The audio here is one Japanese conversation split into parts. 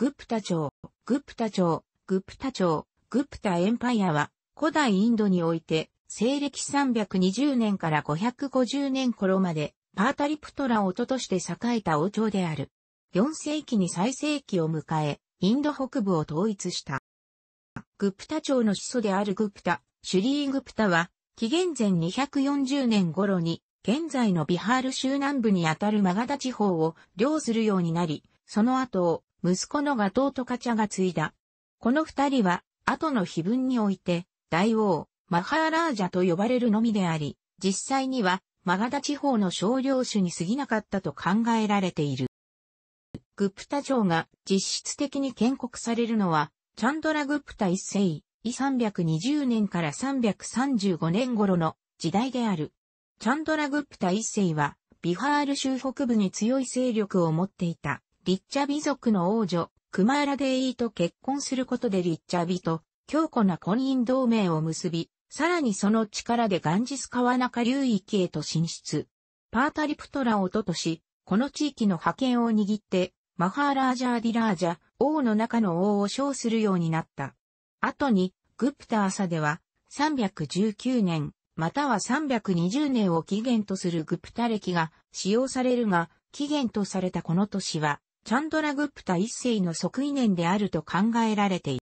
グプタ朝、グプタ朝、グプタ朝、グプタエンパイアは、古代インドにおいて、西暦320年から550年頃まで、パータリプトラ王都として栄えた王朝である。4世紀に最盛期を迎え、インド北部を統一した。グプタ朝の始祖であるグプタ、シュリーグプタは、紀元前240年頃に、現在のビハール州南部にあたるマガダ地方を領するようになり、その後を息子のガトートカチャが継いだ。この二人は、後の碑文において、大王、マハーラージャと呼ばれるのみであり、実際には、マガダ地方の少領主に過ぎなかったと考えられている。グプタ朝が実質的に建国されるのは、チャンドラグプタ一世、イ320年から335年頃の時代である。チャンドラグプタ一世は、ビハール州北部に強い勢力を持っていた、リッチャビ族の王女、クマーラデイと結婚することでリッチャビと強固な婚姻同盟を結び、さらにその力でガンジス川中流域へと進出。パータリプトラをととし、この地域の覇権を握ってマハーラージャーディラージャ、王の中の王を称するようになった。後に、グプターサでは、319年、または320年を起源とするグプタ歴が使用されるが、起源とされたこの年は、チャンドラグプタ一世の即位年であると考えられている。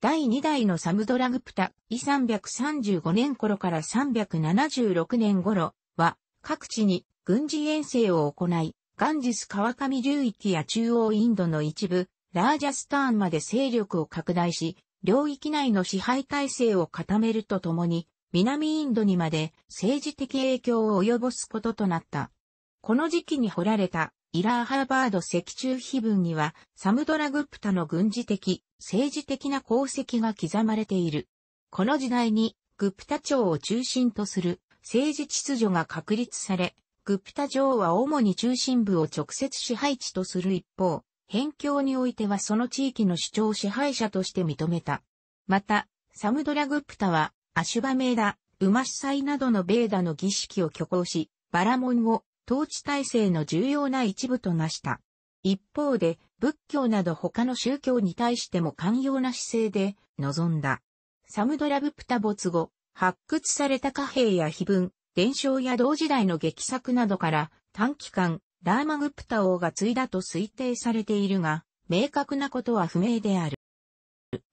第2代のサムドラグプタ、イ335年頃から376年頃は、各地に軍事遠征を行い、ガンジス川上流域や中央インドの一部、ラージャスターンまで勢力を拡大し、領域内の支配体制を固めるとともに、南インドにまで政治的影響を及ぼすこととなった。この時期に掘られたイラーハーバード石柱碑文には、サムドラグプタの軍事的、政治的な功績が刻まれている。この時代に、グプタ朝を中心とする政治秩序が確立され、グプタ城は主に中心部を直接支配地とする一方、辺境においてはその地域の主張支配者として認めた。また、サムドラグプタは、アシュバメーダ、ウマシサイなどのベーダの儀式を挙行し、バラモンを統治体制の重要な一部となした。一方で、仏教など他の宗教に対しても寛容な姿勢で臨んだ。サムドラグプタ没後、発掘された貨幣や碑文、伝承や同時代の劇作などから短期間、ラーマグプタ王が継いだと推定されているが、明確なことは不明である。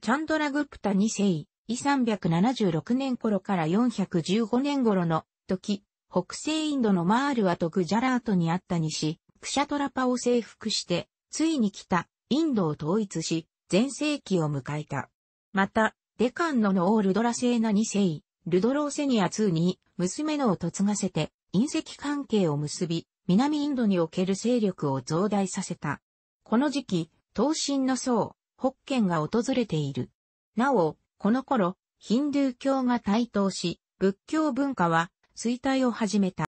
チャンドラグプタ2世、イ376年頃から415年頃の時、北西インドのマールアとグジャラートにあった西、クシャトラパを征服して、ついに来たインドを統一し、全盛期を迎えた。また、デカンノのオールドラセーナ2世、ルドローセニア2に娘のを嫁がせて隕石関係を結び、南インドにおける勢力を増大させた。この時期、東進の僧、北剣が訪れている。なお、この頃、ヒンドゥー教が台頭し、仏教文化は衰退を始めた。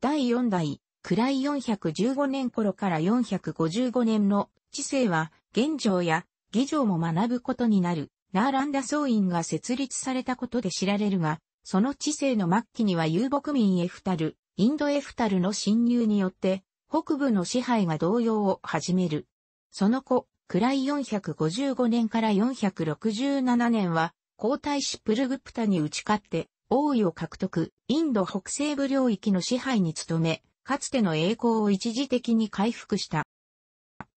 第4代、位415年頃から455年の知性は、現状や議場も学ぶことになる。ナーランダ総院が設立されたことで知られるが、その治世の末期には遊牧民エフタル、インドエフタルの侵入によって、北部の支配が動揺を始める。その後、位455年から467年は、皇太子プルグプタに打ち勝って、王位を獲得、インド北西部領域の支配に努め、かつての栄光を一時的に回復した。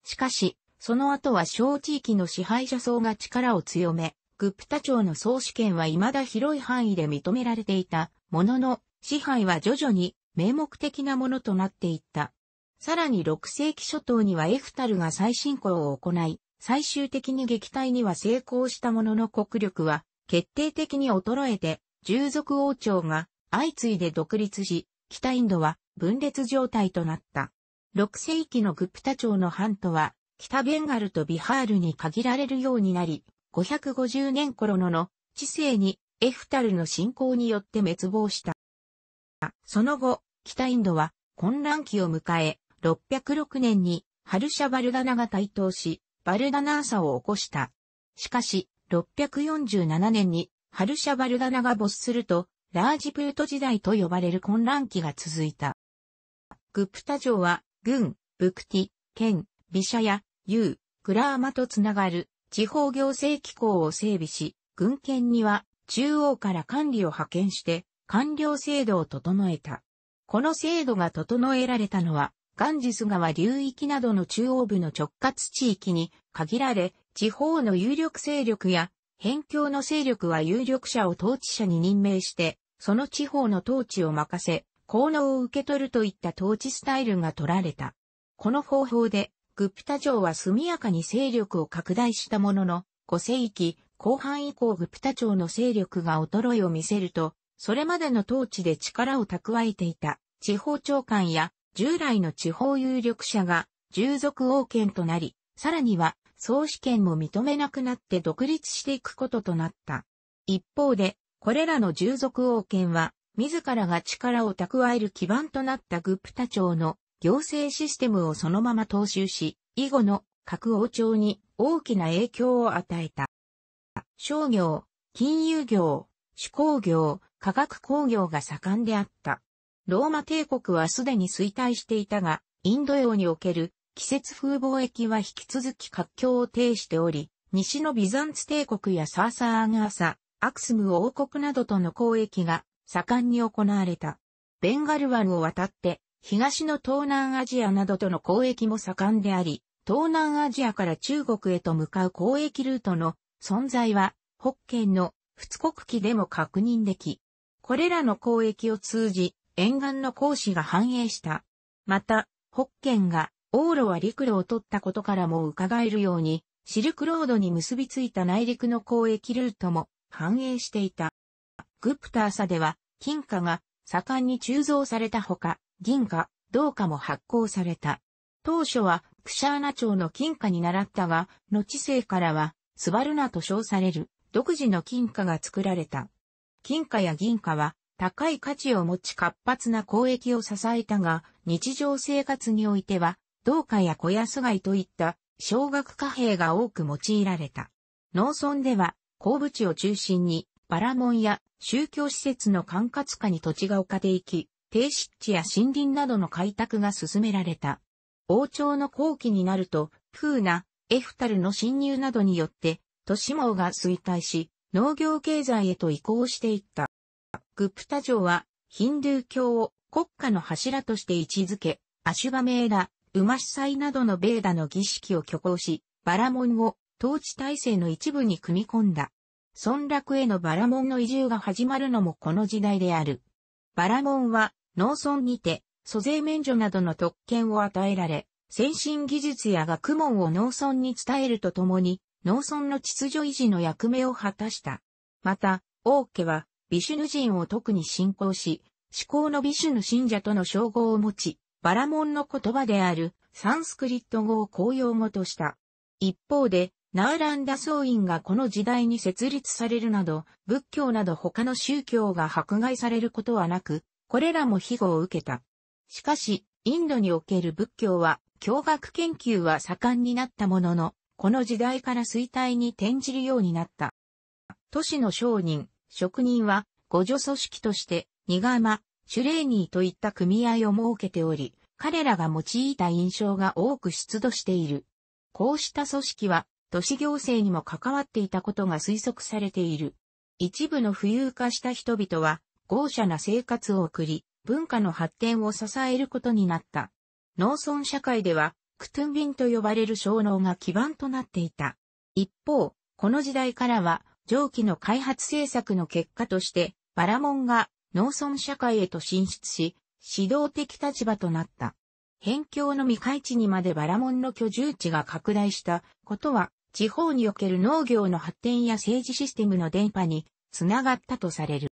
しかし、その後は小地域の支配者層が力を強め、グプタ朝の総主権は未だ広い範囲で認められていたものの、支配は徐々に名目的なものとなっていった。さらに6世紀初頭にはエフタルが再進行を行い、最終的に撃退には成功したものの国力は決定的に衰えて、従属王朝が相次いで独立し、北インドは分裂状態となった。6世紀のグプタ朝の藩とは北ベンガルとビハールに限られるようになり、550年頃のの知性にエフタルの侵攻によって滅亡した。その後、北インドは混乱期を迎え、606年にハルシャ・バルダナが台頭し、バルダナーサを起こした。しかし、647年にハルシャ・バルダナが没すると、ラージプート時代と呼ばれる混乱期が続いた。グプタ城は、軍、ブクティ、県、ビシャヤ、ユー、グラーマとつながる地方行政機構を整備し、軍権には中央から管理を派遣して官僚制度を整えた。この制度が整えられたのは、ガンジス川流域などの中央部の直轄地域に限られ、地方の有力勢力や辺境の勢力は有力者を統治者に任命して、その地方の統治を任せ、効能を受け取るといった統治スタイルが取られた。この方法で、グプタ城は速やかに勢力を拡大したものの、5世紀後半以降グプタ城の勢力が衰えを見せると、それまでの統治で力を蓄えていた地方長官や従来の地方有力者が従属王権となり、さらには総司権も認めなくなって独立していくこととなった。一方で、これらの従属王権は、自らが力を蓄える基盤となったグプタ朝の行政システムをそのまま踏襲し、以後の各王朝に大きな影響を与えた。商業、金融業、手工業、化学工業が盛んであった。ローマ帝国はすでに衰退していたが、インド洋における季節風貿易は引き続き活況を呈しており、西のビザンツ帝国やサーサーアガーサ、アクスム王国などとの交易が盛んに行われた。ベンガル湾を渡って東の東南アジアなどとの交易も盛んであり、東南アジアから中国へと向かう交易ルートの存在は、北県の仏国記でも確認でき、これらの交易を通じ、沿岸の講師が繁栄した。また、北県が往路は陸路を取ったことからも伺えるように、シルクロードに結びついた内陸の交易ルートも繁栄していた。グプターサでは、金貨が盛んに鋳造されたほか、銀貨、銅貨も発行された。当初は、クシャーナ町の金貨に習ったが、後世からは、スバルナと称される、独自の金貨が作られた。金貨や銀貨は、高い価値を持ち活発な交易を支えたが、日常生活においては、銅貨や小安貝といった小額貨幣が多く用いられた。農村では、鉱物地を中心に、バラモンや宗教施設の管轄下に土地が置かれていき、低湿地や森林などの開拓が進められた。王朝の後期になると、フーナ、エフタルの侵入などによって、都市網が衰退し、農業経済へと移行していった。グプタ城は、ヒンドゥー教を国家の柱として位置づけ、アシュバメーダ、ウマシサイなどのベーダの儀式を挙行し、バラモンを統治体制の一部に組み込んだ。村落へのバラモンの移住が始まるのもこの時代である。バラモンは農村にて租税免除などの特権を与えられ、先進技術や学問を農村に伝えるとともに、農村の秩序維持の役目を果たした。また、王家は、ビシュヌ人を特に信仰し、思考のビシュヌ信者との称号を持ち、バラモンの言葉であるサンスクリット語を公用語とした。一方で、ナーランダ僧院がこの時代に設立されるなど、仏教など他の宗教が迫害されることはなく、これらも庇護を受けた。しかし、インドにおける仏教は、教学研究は盛んになったものの、この時代から衰退に転じるようになった。都市の商人、職人は、互助組織として、ニガマ、シュレーニーといった組合を設けており、彼らが用いた印象が多く出土している。こうした組織は、都市行政にも関わっていたことが推測されている。一部の富裕化した人々は、豪奢な生活を送り、文化の発展を支えることになった。農村社会では、クトゥンビンと呼ばれる小脳が基盤となっていた。一方、この時代からは、上記の開発政策の結果として、バラモンが農村社会へと進出し、指導的立場となった。辺境の未開地にまでバラモンの居住地が拡大したことは、地方における農業の発展や政治システムの電波につながったとされる。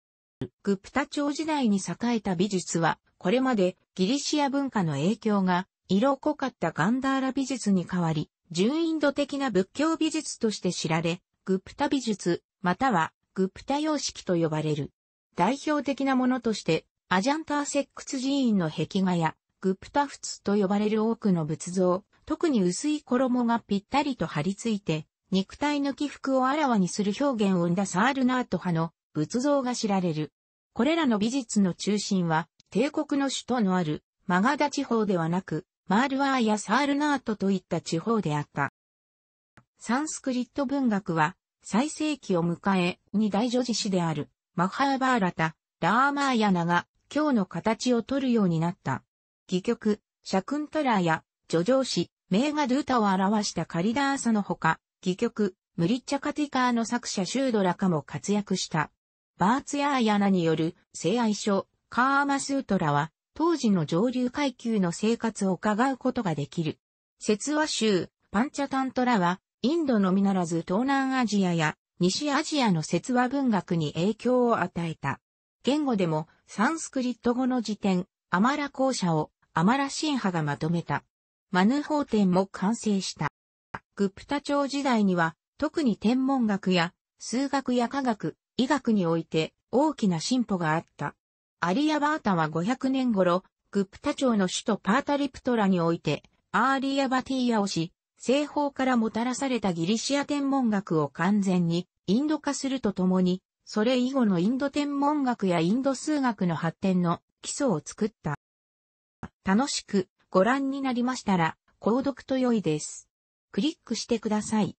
グプタ朝時代に栄えた美術は、これまでギリシア文化の影響が色濃かったガンダーラ美術に変わり、純インド的な仏教美術として知られ、グプタ美術、またはグプタ様式と呼ばれる。代表的なものとして、アジャンターセックス寺院の壁画や、グプタ仏と呼ばれる多くの仏像、特に薄い衣がぴったりと張り付いて、肉体の起伏をあらわにする表現を生んだサールナート派の仏像が知られる。これらの美術の中心は、帝国の首都のあるマガダ地方ではなく、マールワーやサールナートといった地方であった。サンスクリット文学は最盛期を迎えに大女子史であるマハーバーラタ、ラーマーヤナが今日の形を取るようになった。戯曲、シャクントラーや叙情詩、名画ドゥータを表したカリダーサのほか、戯曲、ムリッチャカティカーの作者シュードラカも活躍した。バーツヤーヤナによる聖愛書、カーマスートラは、当時の上流階級の生活を伺うことができる。説話集、パンチャタントラは、インドのみならず東南アジアや西アジアの説話文学に影響を与えた。言語でもサンスクリット語の辞典、アマラ校舎をアマラシンハがまとめた。マヌ法典も完成した。グプタ朝時代には特に天文学や数学や科学、医学において大きな進歩があった。アリアバータは500年頃、グプタ朝の首都パータリプトラにおいて、アーリアバティアをし、西方からもたらされたギリシア天文学を完全にインド化するとともに、それ以後のインド天文学やインド数学の発展の基礎を作った。楽しくご覧になりましたら、購読と良いです。クリックしてください。